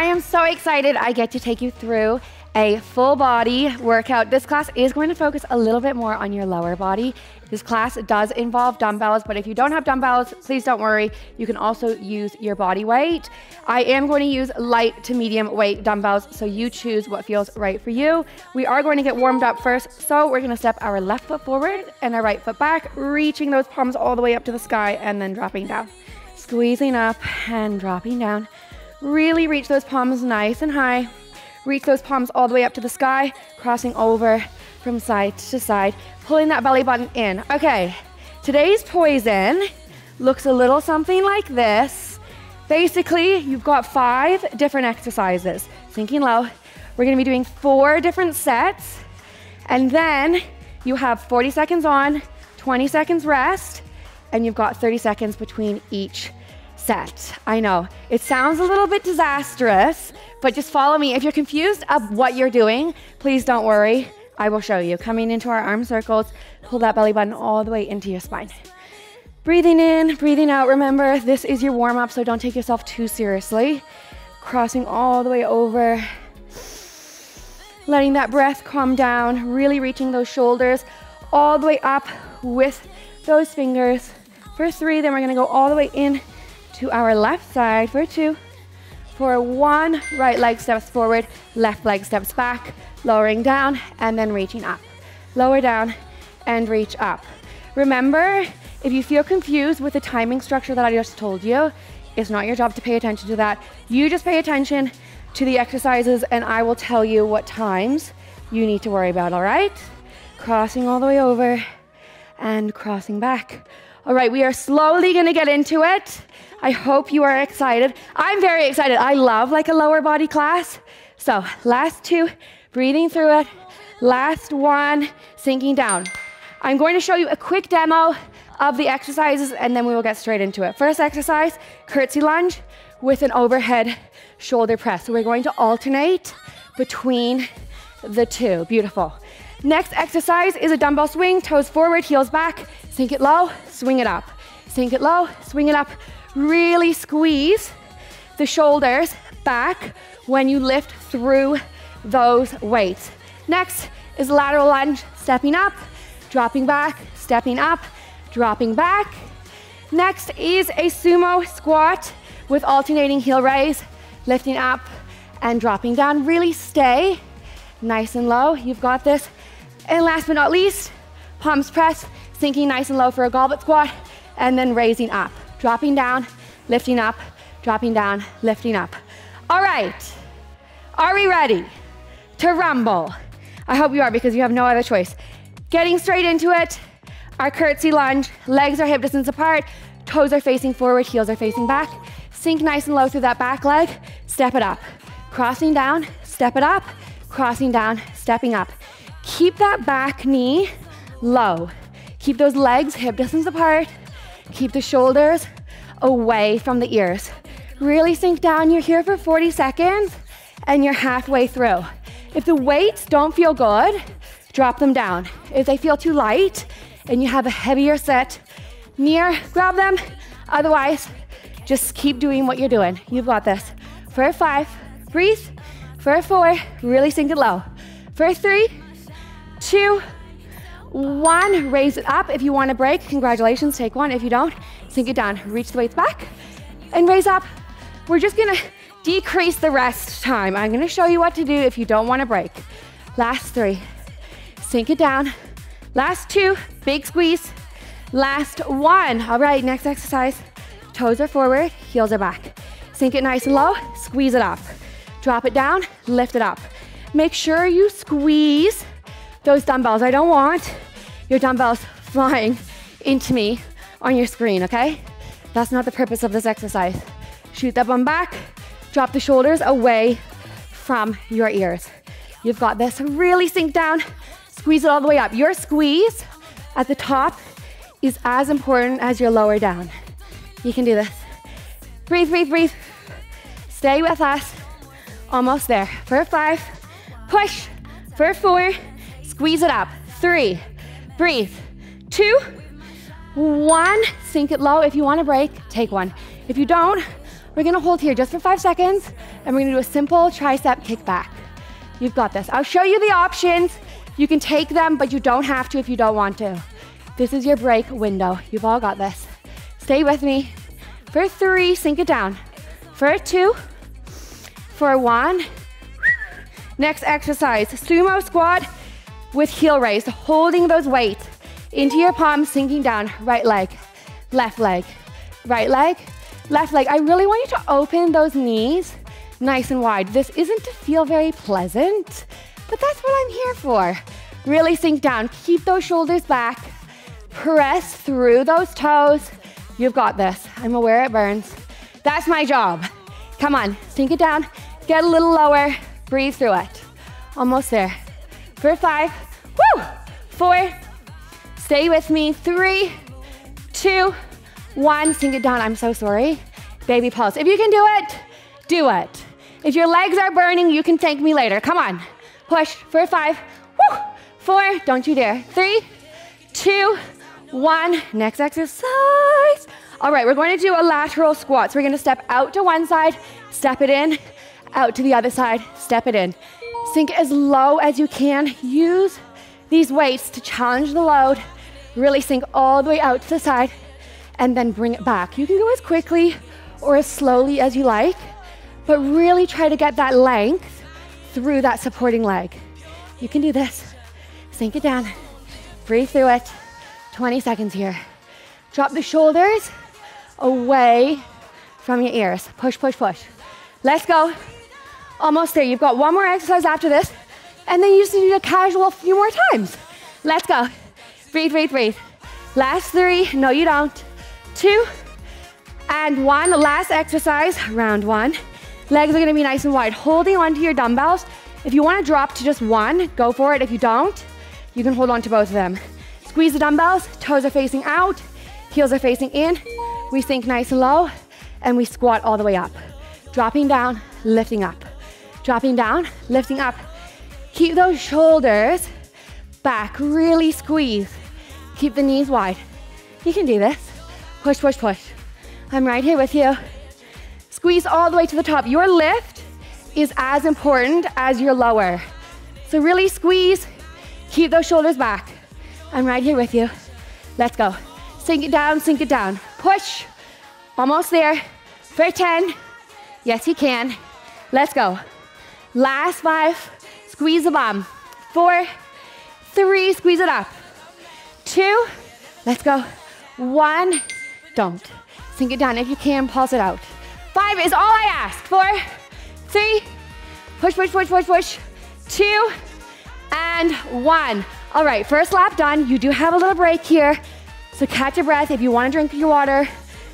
I am so excited I get to take you through a full body workout. This class is going to focus a little bit more on your lower body. This class does involve dumbbells, but if you don't have dumbbells, please don't worry. You can also use your body weight. I am going to use light to medium weight dumbbells, so you choose what feels right for you. We are going to get warmed up first, so we're gonna step our left foot forward and our right foot back, reaching those palms all the way up to the sky and then dropping down. Squeezing up and dropping down. Really reach those palms nice and high. Reach those palms all the way up to the sky, crossing over from side to side, pulling that belly button in. Okay, today's poison looks a little something like this. Basically, you've got five different exercises. Sinking low. We're gonna be doing four different sets, and then you have 40 seconds on, 20 seconds rest, and you've got 30 seconds between each set. I know, it sounds a little bit disastrous, but just follow me. If you're confused of what you're doing, please don't worry. I will show you. Coming into our arm circles, pull that belly button all the way into your spine. Breathing in, breathing out. Remember, this is your warm up, so don't take yourself too seriously. Crossing all the way over. Letting that breath calm down, really reaching those shoulders all the way up with those fingers. For three, then we're gonna go all the way in to our left side for two. For one, right leg steps forward, left leg steps back, lowering down and then reaching up. Lower down and reach up. Remember, if you feel confused with the timing structure that I just told you, it's not your job to pay attention to that. You just pay attention to the exercises and I will tell you what times you need to worry about, all right? Crossing all the way over and crossing back. All right, we are slowly gonna get into it. I hope you are excited. I'm very excited. I love like a lower body class. So last two, breathing through it. Last one, sinking down. I'm going to show you a quick demo of the exercises and then we will get straight into it. First exercise, curtsy lunge with an overhead shoulder press. So we're going to alternate between the two. Beautiful. Next exercise is a dumbbell swing, toes forward, heels back, sink it low, swing it up. Sink it low, swing it up. Really squeeze the shoulders back when you lift through those weights. Next is lateral lunge, stepping up, dropping back, stepping up, dropping back. Next is a sumo squat with alternating heel raise, lifting up and dropping down. Really stay nice and low. You've got this. And last but not least, palms press, sinking nice and low for a goblet squat, and then raising up dropping down, lifting up, dropping down, lifting up. All right, are we ready to rumble? I hope you are because you have no other choice. Getting straight into it, our curtsy lunge, legs are hip distance apart, toes are facing forward, heels are facing back. Sink nice and low through that back leg, step it up. Crossing down, step it up, crossing down, stepping up. Keep that back knee low. Keep those legs hip distance apart, Keep the shoulders away from the ears. Really sink down. You're here for 40 seconds and you're halfway through. If the weights don't feel good, drop them down. If they feel too light and you have a heavier set near, grab them. Otherwise, just keep doing what you're doing. You've got this. For a five, breathe. For a four, really sink it low. For a three, two, one, raise it up. If you want to break, congratulations, take one. If you don't, sink it down. Reach the weights back and raise up. We're just gonna decrease the rest time. I'm gonna show you what to do if you don't want to break. Last three, sink it down. Last two, big squeeze. Last one. All right, next exercise. Toes are forward, heels are back. Sink it nice and low, squeeze it up. Drop it down, lift it up. Make sure you squeeze those dumbbells. I don't want your dumbbells flying into me on your screen, okay? That's not the purpose of this exercise. Shoot that bum back, drop the shoulders away from your ears. You've got this. Really sink down, squeeze it all the way up. Your squeeze at the top is as important as your lower down. You can do this. Breathe, breathe, breathe. Stay with us. Almost there. For five, push. For four, Squeeze it up. Three, breathe. Two, one, sink it low. If you want a break, take one. If you don't, we're gonna hold here just for five seconds, and we're gonna do a simple tricep kick back. You've got this. I'll show you the options. You can take them, but you don't have to if you don't want to. This is your break window. You've all got this. Stay with me. For three, sink it down. For two, for one. Next exercise, sumo squat with heel raise, holding those weights into your palms, sinking down, right leg, left leg, right leg, left leg. I really want you to open those knees nice and wide. This isn't to feel very pleasant, but that's what I'm here for. Really sink down, keep those shoulders back, press through those toes. You've got this. I'm aware it burns. That's my job. Come on, sink it down, get a little lower, breathe through it. Almost there. For five, woo, four, stay with me, three, two, one, sink it down. I'm so sorry. Baby pulse. If you can do it, do it. If your legs are burning, you can thank me later. Come on. Push for five, woo, four, don't you dare. Three, two, one. Next exercise. All right, we're going to do a lateral squat. So we're going to step out to one side, step it in, out to the other side, step it in. Sink as low as you can. Use these weights to challenge the load. Really sink all the way out to the side and then bring it back. You can go as quickly or as slowly as you like, but really try to get that length through that supporting leg. You can do this. Sink it down. Breathe through it. 20 seconds here. Drop the shoulders away from your ears. Push, push, push. Let's go. Almost there. You've got one more exercise after this, and then you just need a casual few more times. Let's go. Breathe, breathe, breathe. Last three. No, you don't. Two, and one. Last exercise, round one. Legs are gonna be nice and wide. Holding onto your dumbbells. If you wanna drop to just one, go for it. If you don't, you can hold on to both of them. Squeeze the dumbbells, toes are facing out, heels are facing in. We sink nice and low, and we squat all the way up. Dropping down, lifting up. Dropping down, lifting up. Keep those shoulders back, really squeeze. Keep the knees wide. You can do this. Push, push, push. I'm right here with you. Squeeze all the way to the top. Your lift is as important as your lower. So really squeeze, keep those shoulders back. I'm right here with you. Let's go. Sink it down, sink it down. Push. Almost there. For 10. Yes, you can. Let's go. Last five. Squeeze the bum. Four, three, squeeze it up. Two, let's go. One, don't. Sink it down. If you can, pulse it out. Five is all I ask. Four, three, push, push, push, push, push. Two, and one. All right, first lap done. You do have a little break here. So catch your breath. If you want to drink your water,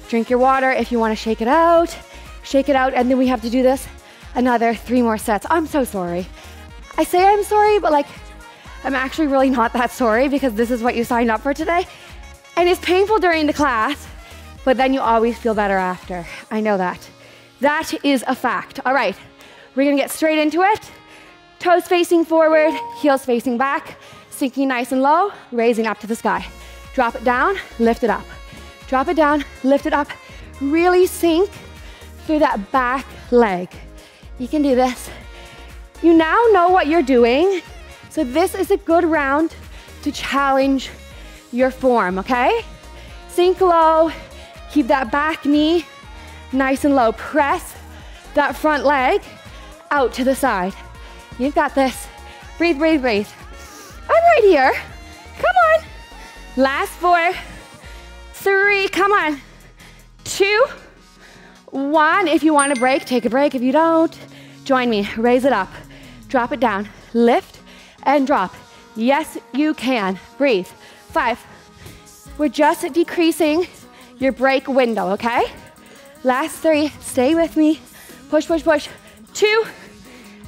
drink your water. If you want to shake it out, shake it out. And then we have to do this another three more sets. I'm so sorry. I say I'm sorry, but like, I'm actually really not that sorry because this is what you signed up for today. And it's painful during the class, but then you always feel better after. I know that. That is a fact. All right, we're gonna get straight into it. Toes facing forward, heels facing back, sinking nice and low, raising up to the sky. Drop it down, lift it up. Drop it down, lift it up. Really sink through that back leg. You can do this. You now know what you're doing, so this is a good round to challenge your form, okay? Sink low, keep that back knee nice and low. Press that front leg out to the side. You've got this. Breathe, breathe, breathe. I'm right here. Come on. Last four, three, come on. Two, one. If you want to break, take a break. If you don't, join me. Raise it up. Drop it down. Lift and drop. Yes, you can. Breathe. Five. We're just decreasing your break window, okay? Last three. Stay with me. Push, push, push. Two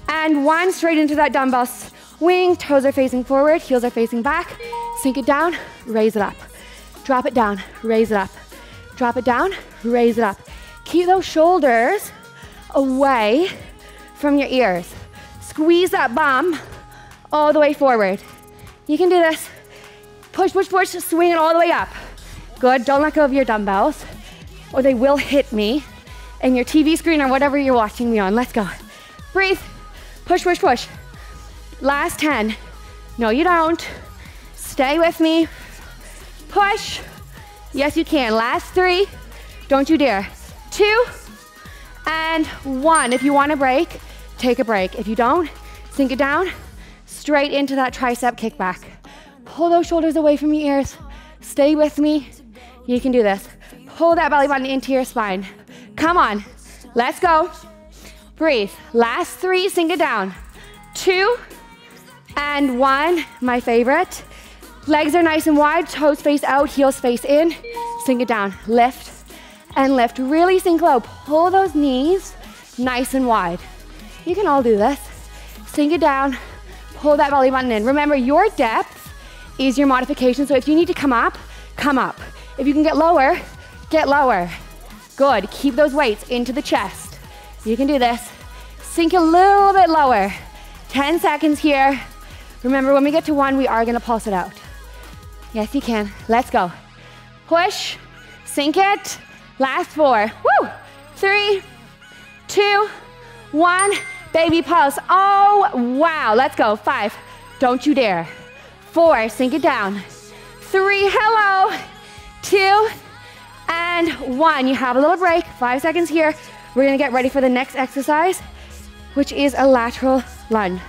and one. Straight into that dumbbell swing. Toes are facing forward, heels are facing back. Sink it down, raise it up. Drop it down, raise it up. Drop it down, raise it up. Keep those shoulders away from your ears. Squeeze that bum all the way forward. You can do this. Push, push, push, swing it all the way up. Good, don't let go of your dumbbells or they will hit me and your TV screen or whatever you're watching me on. Let's go. Breathe. Push, push, push. Last 10. No, you don't. Stay with me. Push. Yes, you can. Last three. Don't you dare. Two and one. If you want a break, take a break. If you don't, sink it down straight into that tricep kickback. Pull those shoulders away from your ears. Stay with me. You can do this. Pull that belly button into your spine. Come on. Let's go. Breathe. Last three, sink it down. Two and one. My favorite. Legs are nice and wide, toes face out, heels face in. Sink it down. Lift and lift. Really sink low. Pull those knees nice and wide. You can all do this. Sink it down. Pull that belly button in. Remember, your depth is your modification. So if you need to come up, come up. If you can get lower, get lower. Good. Keep those weights into the chest. You can do this. Sink a little bit lower. 10 seconds here. Remember, when we get to one, we are gonna pulse it out. Yes, you can. Let's go. Push, sink it. Last four. Woo! Three, two, one. Baby pulse. Oh, wow. Let's go. Five. Don't you dare. Four. Sink it down. Three. Hello. Two. And one. You have a little break. Five seconds here. We're going to get ready for the next exercise, which is a lateral lunge.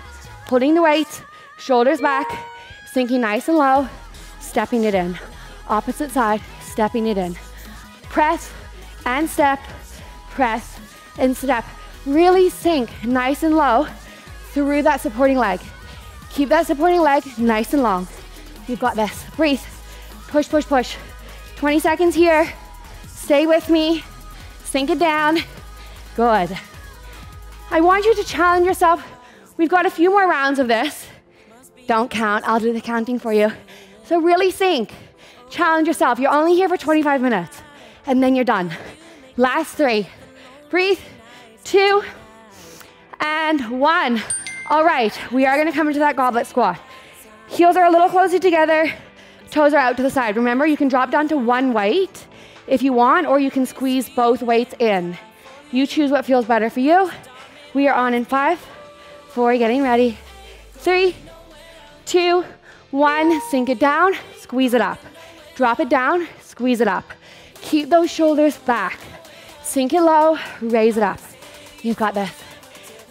Putting the weight, shoulders back, sinking nice and low, stepping it in. Opposite side, stepping it in. Press and step, press and step. Really sink nice and low through that supporting leg. Keep that supporting leg nice and long. You've got this. Breathe. Push, push, push. 20 seconds here. Stay with me. Sink it down. Good. I want you to challenge yourself. We've got a few more rounds of this. Don't count, I'll do the counting for you. So really sink. Challenge yourself. You're only here for 25 minutes, and then you're done. Last three. Breathe two, and one. All right, we are gonna come into that goblet squat. Heels are a little closer together, toes are out to the side. Remember, you can drop down to one weight if you want, or you can squeeze both weights in. You choose what feels better for you. We are on in five, four, getting ready. Three, two, one, sink it down, squeeze it up. Drop it down, squeeze it up. Keep those shoulders back. Sink it low, raise it up. You've got this.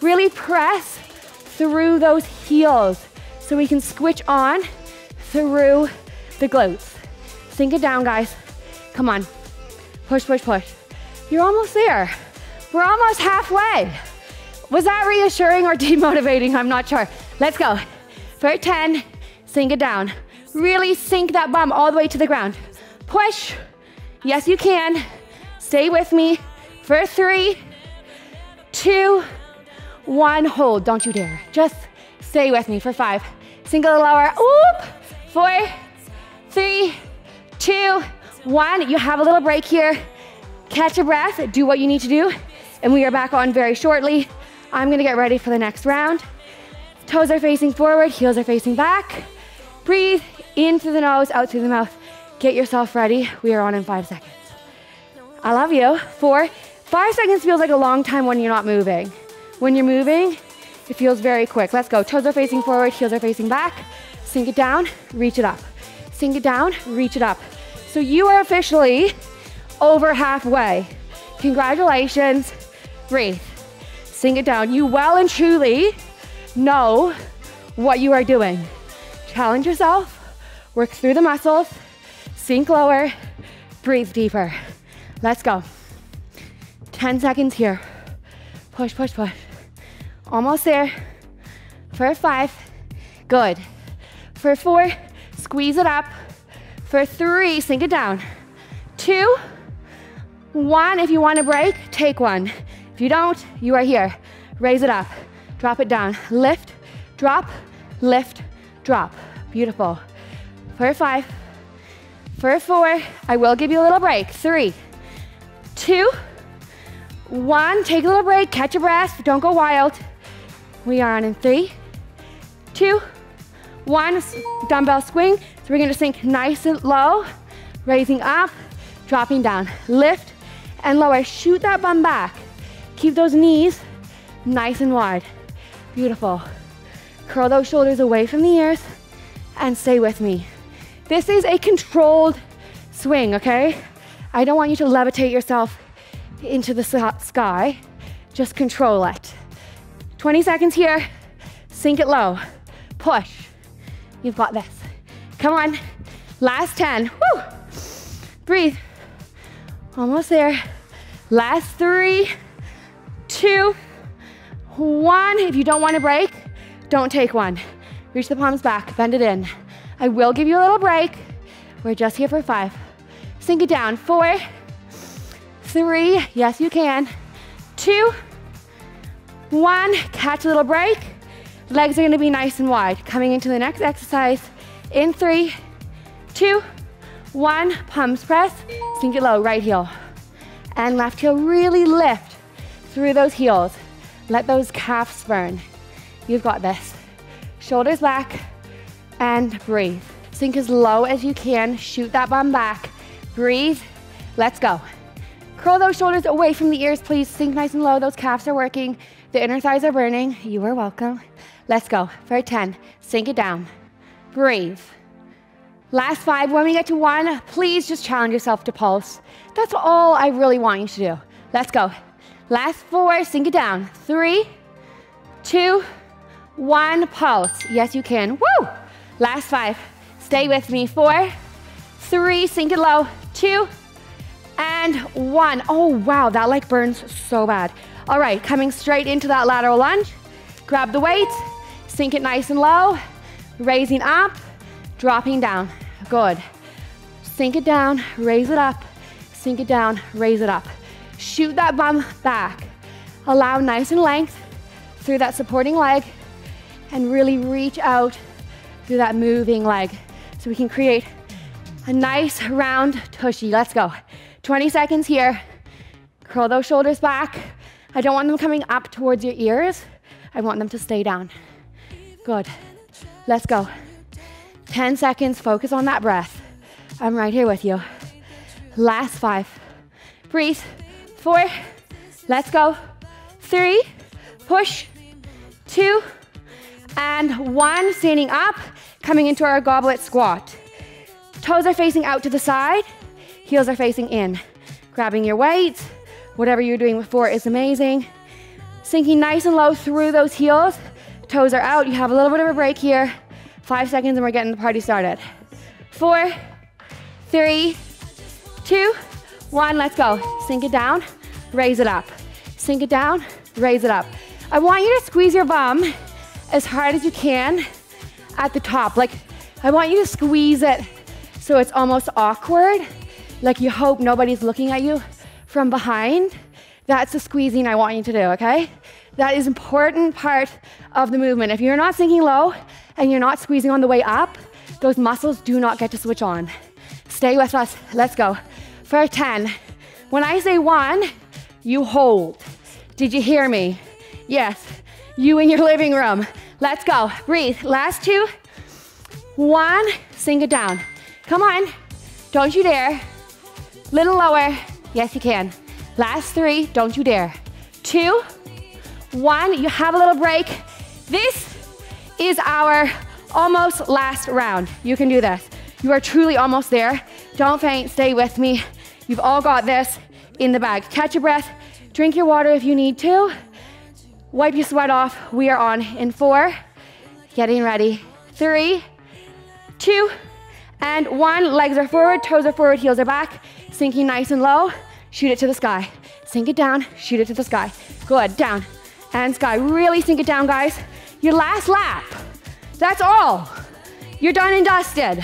Really press through those heels so we can switch on through the glutes. Sink it down, guys. Come on. Push, push, push. You're almost there. We're almost halfway. Was that reassuring or demotivating? I'm not sure. Let's go. For 10, sink it down. Really sink that bum all the way to the ground. Push. Yes, you can. Stay with me. For three, two, one. Hold, don't you dare. Just stay with me for five. Single lower, oop. Four, three, two, one. You have a little break here. Catch a breath, do what you need to do, and we are back on very shortly. I'm gonna get ready for the next round. Toes are facing forward, heels are facing back. Breathe in through the nose, out through the mouth. Get yourself ready. We are on in five seconds. I love you. Four, Five seconds feels like a long time when you're not moving. When you're moving, it feels very quick. Let's go. Toes are facing forward, heels are facing back. Sink it down, reach it up. Sink it down, reach it up. So you are officially over halfway. Congratulations. Breathe. Sink it down. You well and truly know what you are doing. Challenge yourself, work through the muscles, sink lower, breathe deeper. Let's go. 10 seconds here. Push, push, push. Almost there. For five, good. For four, squeeze it up. For three, sink it down. Two, one, if you want to break, take one. If you don't, you are here. Raise it up, drop it down. Lift, drop, lift, drop. Beautiful. For five, for four, I will give you a little break. Three, two, one, take a little break, catch your breath, don't go wild. We are on in three, two, one, dumbbell swing. So we're gonna sink nice and low, raising up, dropping down. Lift and lower. Shoot that bum back. Keep those knees nice and wide. Beautiful. Curl those shoulders away from the ears and stay with me. This is a controlled swing, okay? I don't want you to levitate yourself into the sky. Just control it. 20 seconds here. Sink it low. Push. You've got this. Come on. Last 10. Woo. Breathe. Almost there. Last three, two, one. If you don't want to break, don't take one. Reach the palms back, bend it in. I will give you a little break. We're just here for five. Sink it down. Four, three, yes you can. Two, one, catch a little break. Legs are gonna be nice and wide. Coming into the next exercise in three, two, one, palms press, sink it low, right heel. And left heel, really lift through those heels. Let those calves burn. You've got this. Shoulders back and breathe. Sink as low as you can, shoot that bum back. Breathe, let's go. Curl those shoulders away from the ears, please. Sink nice and low, those calves are working. The inner thighs are burning. You are welcome. Let's go for 10. Sink it down. Breathe. Last five. When we get to one, please just challenge yourself to pulse. That's all I really want you to do. Let's go. Last four. Sink it down. Three, two, one. Pulse. Yes, you can. Woo! Last five. Stay with me. Four, three. Sink it low. Two, and one. Oh, wow. That like burns so bad. All right, coming straight into that lateral lunge. Grab the weight, sink it nice and low, raising up, dropping down. Good. Sink it down, raise it up, sink it down, raise it up. Shoot that bum back. Allow nice and length through that supporting leg and really reach out through that moving leg so we can create a nice round tushy. Let's go. 20 seconds here. Curl those shoulders back. I don't want them coming up towards your ears. I want them to stay down. Good. Let's go. 10 seconds, focus on that breath. I'm right here with you. Last five. Breathe. Four. Let's go. Three. Push. Two. And one. Standing up. Coming into our goblet squat. Toes are facing out to the side. Heels are facing in. Grabbing your weight Whatever you're doing before is amazing. Sinking nice and low through those heels. Toes are out. You have a little bit of a break here. Five seconds and we're getting the party started. Four, three, two, one. Let's go. Sink it down, raise it up. Sink it down, raise it up. I want you to squeeze your bum as hard as you can at the top. Like, I want you to squeeze it so it's almost awkward. Like you hope nobody's looking at you from behind, that's the squeezing I want you to do, okay? That is important part of the movement. If you're not sinking low and you're not squeezing on the way up, those muscles do not get to switch on. Stay with us. Let's go. For 10. When I say one, you hold. Did you hear me? Yes. You in your living room. Let's go. Breathe. Last two. One. Sink it down. Come on. Don't you dare. Little lower. Yes, you can. Last three, don't you dare. Two, one, you have a little break. This is our almost last round. You can do this. You are truly almost there. Don't faint, stay with me. You've all got this in the bag. Catch your breath, drink your water if you need to. Wipe your sweat off. We are on in four, getting ready. Three, two, and one. Legs are forward, toes are forward, heels are back. Sinking nice and low, shoot it to the sky. Sink it down, shoot it to the sky. Good, down and sky. Really sink it down, guys. Your last lap. That's all. You're done and dusted.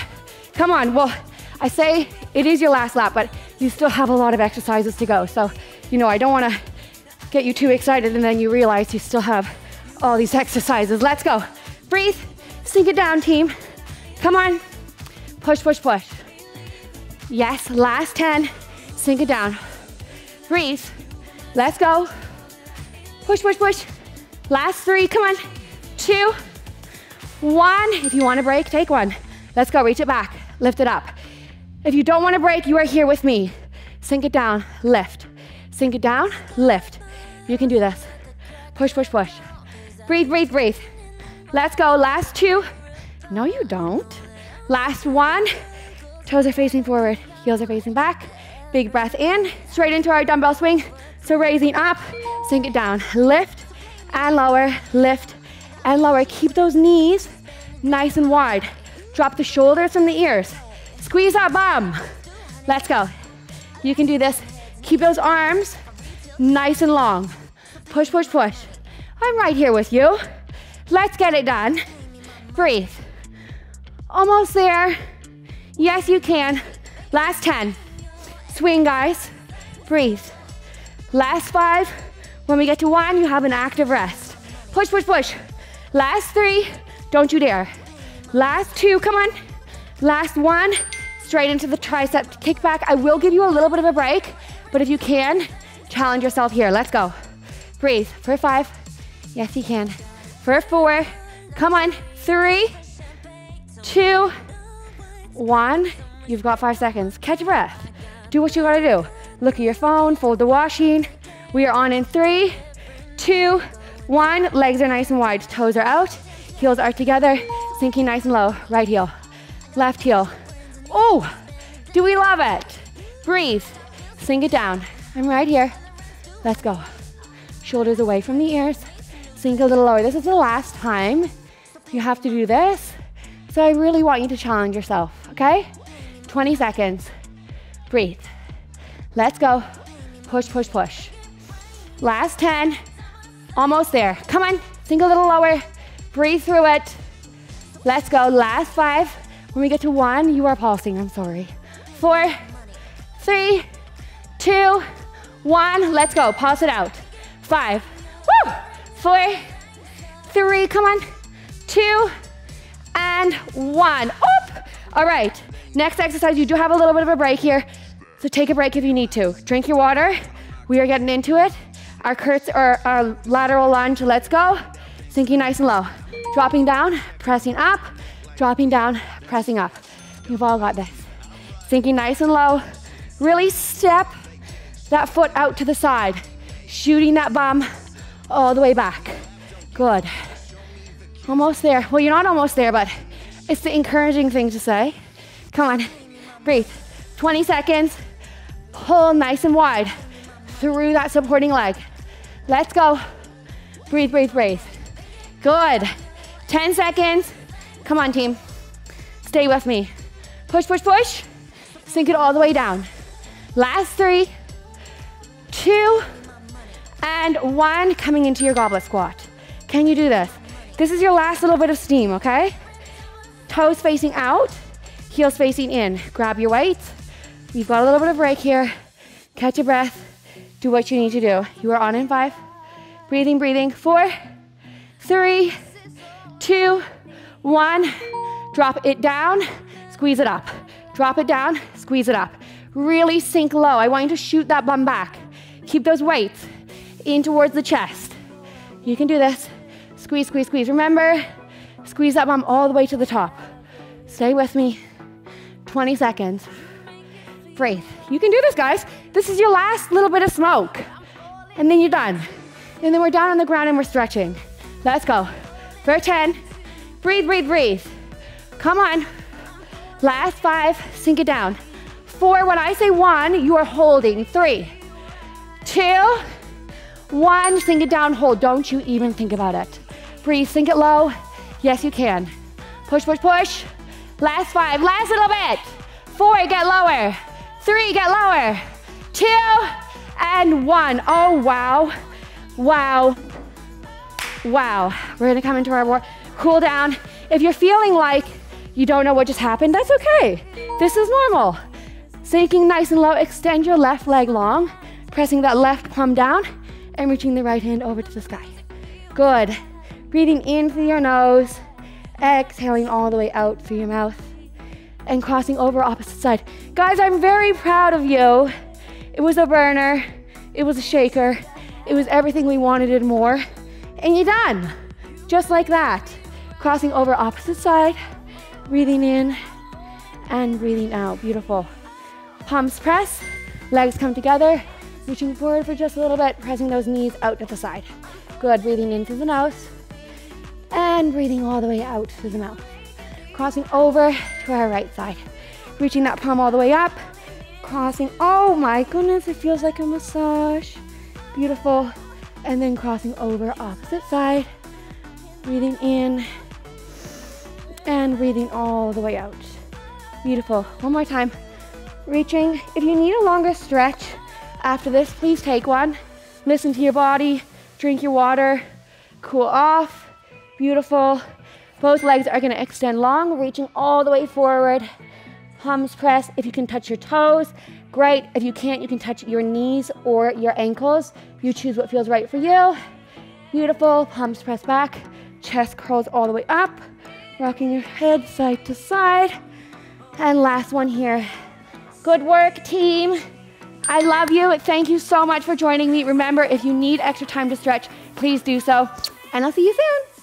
Come on, well, I say it is your last lap, but you still have a lot of exercises to go. So, you know, I don't wanna get you too excited and then you realize you still have all these exercises. Let's go. Breathe, sink it down, team. Come on. Push, push, push. Yes, last 10. Sink it down. Breathe. Let's go. Push, push, push. Last three, come on. Two, one. If you want to break, take one. Let's go, reach it back, lift it up. If you don't want to break, you are here with me. Sink it down, lift. Sink it down, lift. You can do this. Push, push, push. Breathe, breathe, breathe. Let's go. Last two. No, you don't. Last one. Toes are facing forward, heels are facing back. Big breath in, straight into our dumbbell swing. So raising up, sink it down. Lift and lower, lift and lower. Keep those knees nice and wide. Drop the shoulders from the ears. Squeeze that bum. Let's go. You can do this. Keep those arms nice and long. Push, push, push. I'm right here with you. Let's get it done. Breathe. Almost there. Yes, you can. Last 10. Swing, guys. Breathe. Last five. When we get to one, you have an active rest. Push, push, push. Last three. Don't you dare. Last two, come on. Last one. Straight into the tricep kickback. I will give you a little bit of a break, but if you can, challenge yourself here. Let's go. Breathe. For five. Yes, you can. For four. Come on. Three, two, one. You've got five seconds. Catch your breath. Do what you gotta do. Look at your phone, fold the washing. We are on in three, two, one. Legs are nice and wide, toes are out, heels are together, sinking nice and low. Right heel, left heel. Oh, do we love it? Breathe, sink it down. I'm right here. Let's go. Shoulders away from the ears, sink a little lower. This is the last time you have to do this. So I really want you to challenge yourself, okay? 20 seconds. Breathe. Let's go. Push, push, push. Last 10. Almost there. Come on. Sink a little lower. Breathe through it. Let's go. Last five. When we get to one, you are pulsing. I'm sorry. Four, three, two, one. Let's go. Pulse it out. Five. Woo! Four, three. Come on. Two, and one. Oop! All right. Next exercise, you do have a little bit of a break here. So take a break if you need to. Drink your water. We are getting into it. Our curts or our lateral lunge, let's go. Sinking nice and low. Dropping down, pressing up, dropping down, pressing up. You've all got this. Sinking nice and low. Really step that foot out to the side. Shooting that bum all the way back. Good. Almost there. Well, you're not almost there, but it's the encouraging thing to say. Come on, breathe. 20 seconds. Pull nice and wide through that supporting leg. Let's go. Breathe, breathe, breathe. Good. 10 seconds. Come on, team. Stay with me. Push, push, push. Sink it all the way down. Last three, two, and one. Coming into your goblet squat. Can you do this? This is your last little bit of steam, okay? Toes facing out, heels facing in. Grab your weights. You've got a little bit of break here. Catch your breath. Do what you need to do. You are on in five. Breathing, breathing. Four, three, two, one. Drop it down, squeeze it up. Drop it down, squeeze it up. Really sink low. I want you to shoot that bum back. Keep those weights in towards the chest. You can do this. Squeeze, squeeze, squeeze. Remember, squeeze that bum all the way to the top. Stay with me. 20 seconds. Breathe. You can do this, guys. This is your last little bit of smoke. And then you're done. And then we're down on the ground and we're stretching. Let's go. For 10. Breathe, breathe, breathe. Come on. Last five. Sink it down. Four. When I say one, you are holding. Three, two, one. Sink it down. Hold. Don't you even think about it. Breathe, sink it low. Yes, you can. Push, push, push. Last five, last little bit. Four, get lower. Three, get lower. Two, and one. Oh, wow. Wow. Wow. We're gonna come into our war. Cool down. If you're feeling like you don't know what just happened, that's okay. This is normal. Sinking nice and low, extend your left leg long, pressing that left palm down, and reaching the right hand over to the sky. Good. Breathing in through your nose, exhaling all the way out through your mouth, and crossing over opposite side. Guys, I'm very proud of you. It was a burner, it was a shaker, it was everything we wanted and more, and you're done. Just like that. Crossing over opposite side, breathing in and breathing out. Beautiful. Palms press, legs come together, Reaching forward for just a little bit, pressing those knees out to the side. Good, breathing in through the nose and breathing all the way out through the mouth. Crossing over to our right side. Reaching that palm all the way up, crossing, oh my goodness, it feels like a massage. Beautiful. And then crossing over opposite side, breathing in and breathing all the way out. Beautiful. One more time. Reaching. If you need a longer stretch after this, please take one. Listen to your body, drink your water, cool off. Beautiful. Both legs are gonna extend long, reaching all the way forward. Palms press. If you can touch your toes, great. If you can't, you can touch your knees or your ankles. You choose what feels right for you. Beautiful. Palms press back. Chest curls all the way up. Rocking your head side to side. And last one here. Good work, team. I love you. Thank you so much for joining me. Remember, if you need extra time to stretch, please do so. And I'll see you soon.